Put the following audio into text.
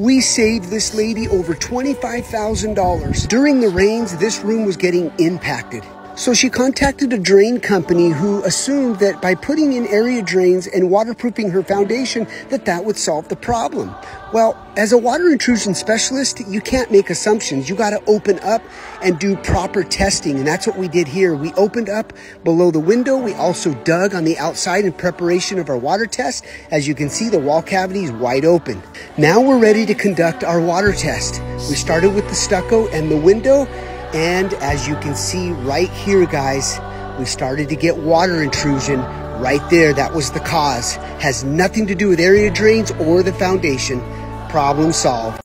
We saved this lady over $25,000. During the rains, this room was getting impacted. So she contacted a drain company who assumed that by putting in area drains and waterproofing her foundation that that would solve the problem. Well, as a water intrusion specialist, you can't make assumptions. You got to open up and do proper testing. And that's what we did here. We opened up below the window. We also dug on the outside in preparation of our water test. As you can see, the wall cavity is wide open. Now we're ready to conduct our water test. We started with the stucco and the window and as you can see right here, guys, we started to get water intrusion right there. That was the cause. Has nothing to do with area drains or the foundation. Problem solved.